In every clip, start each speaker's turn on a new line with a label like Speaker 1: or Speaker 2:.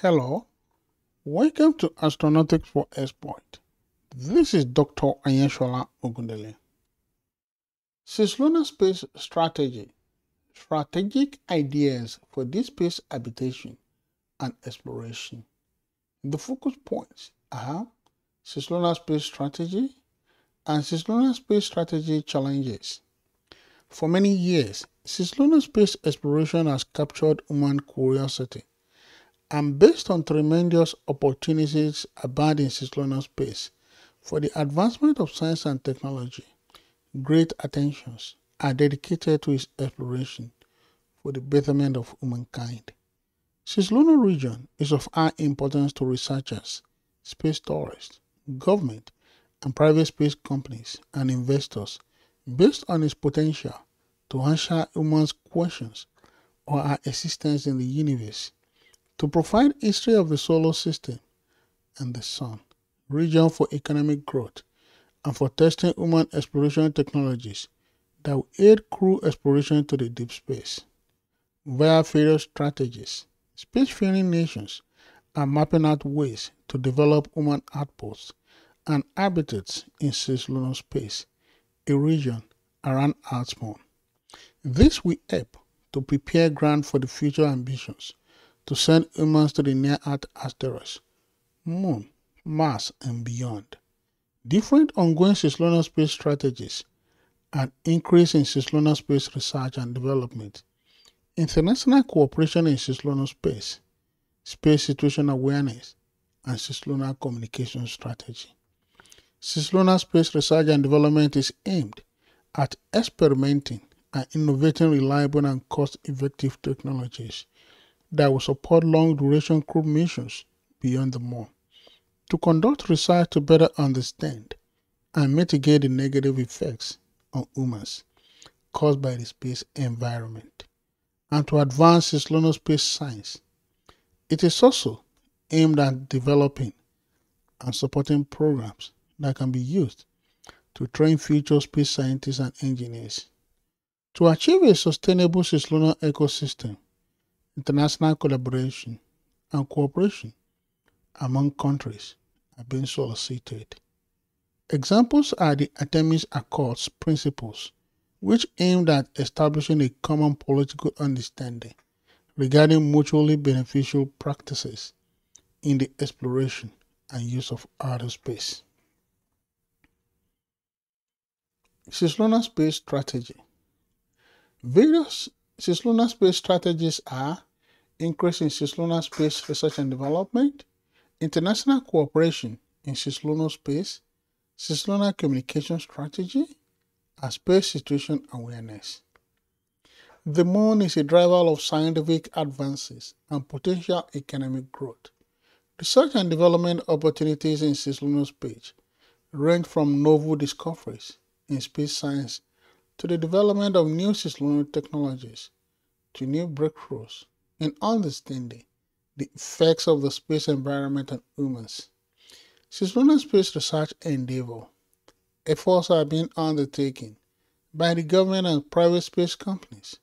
Speaker 1: Hello, welcome to Astronautics for Exploit. This is Dr. Ayansola Ogundele. Cislunar Space Strategy Strategic Ideas for Deep Space Habitation and Exploration. The focus points are Cislunar Space Strategy and Cislunar Space Strategy Challenges. For many years, cislunar space exploration has captured human curiosity and based on tremendous opportunities abound in cislunar space for the advancement of science and technology, great attentions are dedicated to its exploration for the betterment of humankind. Cislunar region is of high importance to researchers, space tourists, government, and private space companies and investors based on its potential to answer humans' questions or our existence in the universe, to provide history of the solar system and the sun, region for economic growth, and for testing human exploration technologies that will aid crew exploration to the deep space. Via various strategies, spacefaring nations are mapping out ways to develop human outposts and habitats in cislunar space, a region around Earth's moon. This will help to prepare ground for the future ambitions to send humans to the near Earth asteroids, Moon, Mars, and beyond. Different ongoing cislunar space strategies, an increase in cislunar space research and development, international cooperation in cislunar space, space situation awareness, and cislunar communication strategy. Cislunar space research and development is aimed at experimenting and innovating reliable and cost-effective technologies that will support long-duration crew missions beyond the moon. To conduct research to better understand and mitigate the negative effects on humans caused by the space environment, and to advance cislunar space science. It is also aimed at developing and supporting programs that can be used to train future space scientists and engineers. To achieve a sustainable cislunar ecosystem, international collaboration and cooperation among countries are being solicited. Examples are the Artemis Accords principles, which aimed at establishing a common political understanding regarding mutually beneficial practices in the exploration and use of outer space. Cislunar Space Strategy Various cislunar space strategies are increasing cislunar space research and development, international cooperation in cislunar space, cislunar communication strategy, and space situation awareness. The moon is a driver of scientific advances and potential economic growth. Research and development opportunities in cislunar space range from novel discoveries in space science to the development of new cislunar technologies to new breakthroughs in understanding the effects of the space environment on humans. Cislunar space research endeavor efforts are being undertaken by the government and private space companies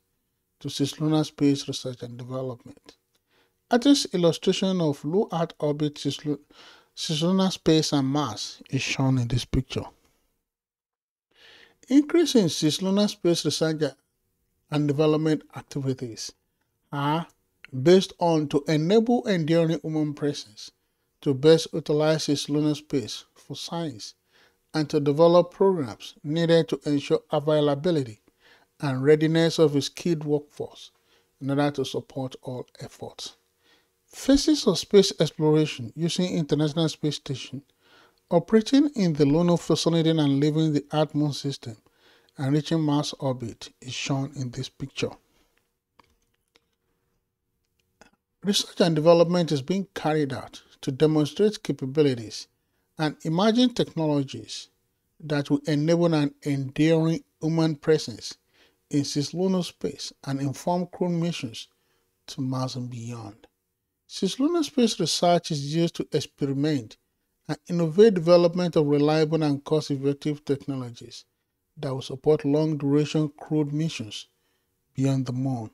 Speaker 1: to cislunar space research and development. Artist's illustration of low Earth orbit cislunar space and Mars is shown in this picture. Increase in cislunar space research and development activities are based on to enable enduring human presence to best utilize cislunar space for science and to develop programs needed to ensure availability and readiness of a skilled workforce in order to support all efforts. Phases of space exploration using International Space Station Operating in the lunar facility and leaving the Earth Moon system and reaching Mars orbit is shown in this picture. Research and development is being carried out to demonstrate capabilities and emerging technologies that will enable an enduring human presence in cislunar space and inform crew missions to Mars and beyond. Cislunar space research is used to experiment and innovate development of reliable and cost-effective technologies that will support long-duration crewed missions beyond the moon.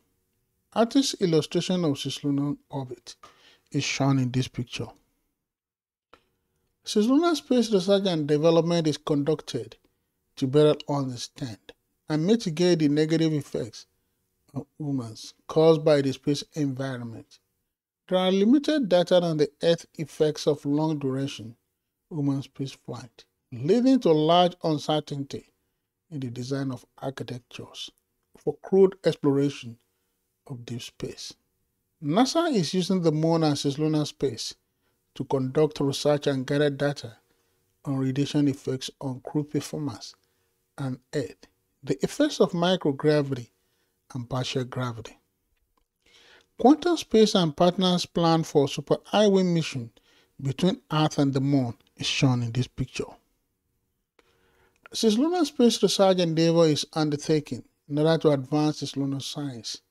Speaker 1: Artist's illustration of cislunar orbit is shown in this picture. Cislunar space research and development is conducted to better understand and mitigate the negative effects of humans caused by the space environment. There are limited data on the Earth effects of long duration human spaceflight, leading to large uncertainty in the design of architectures for crewed exploration of deep space. NASA is using the Moon and cislunar space to conduct research and gather data on radiation effects on crew performance and Earth, the effects of microgravity and partial gravity. Quantum Space and partners plan for a super highway mission between Earth and the Moon is shown in this picture. Since Cislunar space research endeavor is undertaken in order to advance its cislunar science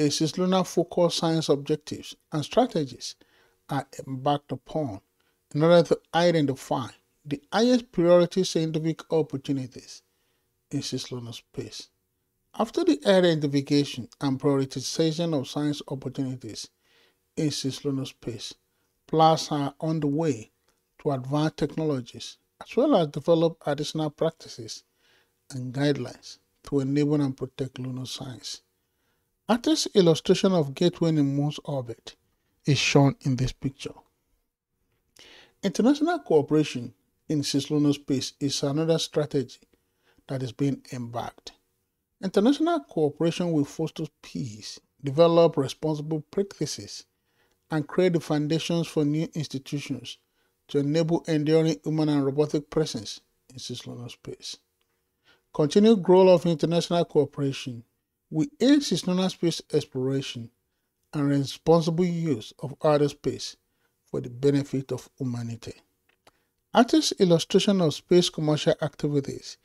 Speaker 1: a cislunar focused science objectives and strategies are embarked upon in order to identify the highest priority scientific opportunities in cislunar space. After the identification and prioritization of science opportunities in cislunar space, plans are on the way to advance technologies as well as develop additional practices and guidelines to enable and protect lunar science. Artist's illustration of Gateway in Moon's orbit is shown in this picture. International cooperation in cislunar space is another strategy that is being embarked. International cooperation will foster peace, develop responsible practices, and create the foundations for new institutions to enable enduring human and robotic presence in cislunar space. Continued growth of international cooperation we aid cislunar space exploration and responsible use of outer space for the benefit of humanity. Artist's illustration of space commercial activities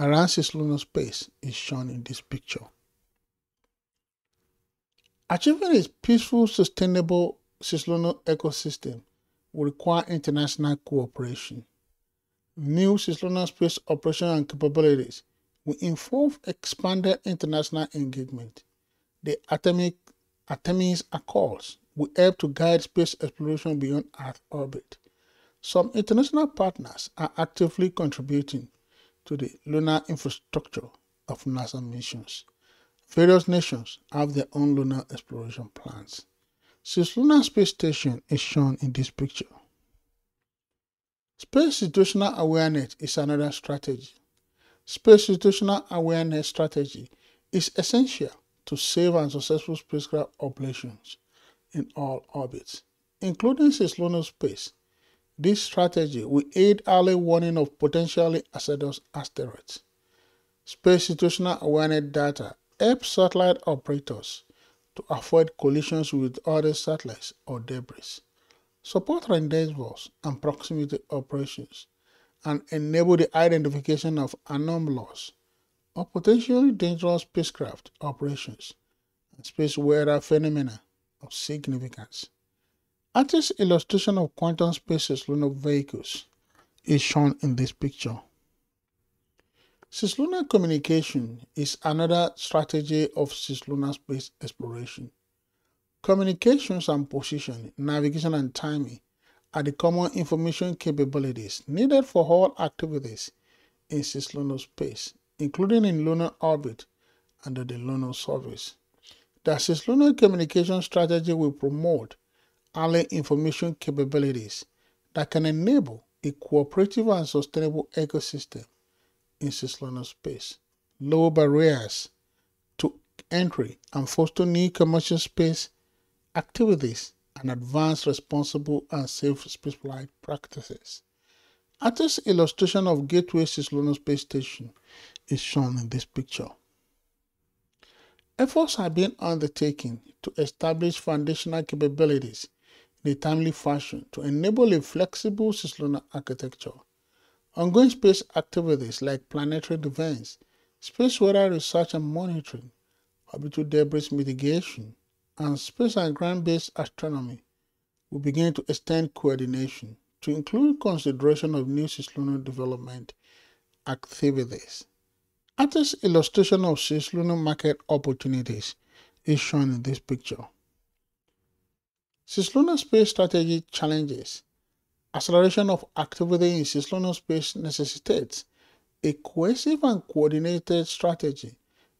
Speaker 1: around cislunar space is shown in this picture. Achieving a peaceful, sustainable cislunar ecosystem will require international cooperation. New cislunar space operation and capabilities will involve expanded international engagement. The Atomic Artemis Accords will help to guide space exploration beyond Earth orbit. Some international partners are actively contributing to the lunar infrastructure of NASA missions. Various nations have their own lunar exploration plans. Cislunar Space Station is shown in this picture. Space situational awareness is another strategy. Space situational awareness strategy is essential to safe and successful spacecraft operations in all orbits, including cislunar space. This strategy will aid early warning of potentially hazardous asteroids. Space situational awareness data helps satellite operators to avoid collisions with other satellites or debris, support rendezvous and proximity operations, and enable the identification of anomalous or potentially dangerous spacecraft operations and space weather phenomena of significance. Artist's illustration of Quantum Space's lunar vehicles is shown in this picture. Cislunar communication is another strategy of cislunar space exploration. Communications and position, navigation and timing are the common information capabilities needed for all activities in cislunar space, including in lunar orbit under the lunar surface. The cislunar communication strategy will promote early information capabilities that can enable a cooperative and sustainable ecosystem in cislunar space, lower barriers to entry, and foster new commercial space activities and advance responsible and safe spaceflight practices. Artist's illustration of Gateway Cislunar Space Station is shown in this picture. Efforts are being undertaken to establish foundational capabilities in a timely fashion to enable a flexible cislunar architecture. Ongoing space activities like planetary defense, space weather research and monitoring, orbital debris mitigation, and space and ground-based astronomy will begin to extend coordination to include consideration of new cislunar development activities. Artist's illustration of cislunar market opportunities is shown in this picture. Cislunar Space Strategy Challenges Acceleration of activity in cislunar space necessitates a cohesive and coordinated strategy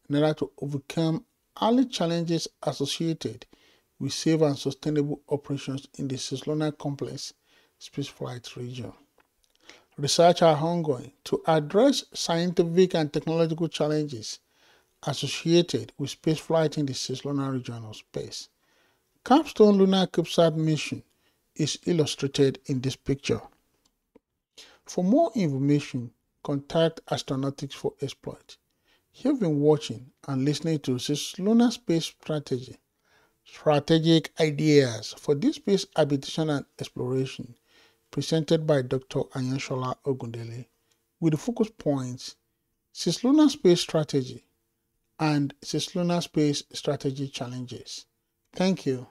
Speaker 1: in order to overcome early challenges associated with safe and sustainable operations in the cislunar complex spaceflight region. Research are ongoing to address scientific and technological challenges associated with spaceflight in the cislunar region of space. Capstone Lunar CubeSat mission is illustrated in this picture. For more information, contact Astronautics for Exploit. You've been watching and listening to cislunar space strategy, strategic ideas for deep space habitation and exploration, presented by Dr. Ayansola Ogundele, with the focus points cislunar space strategy and cislunar space strategy challenges. Thank you.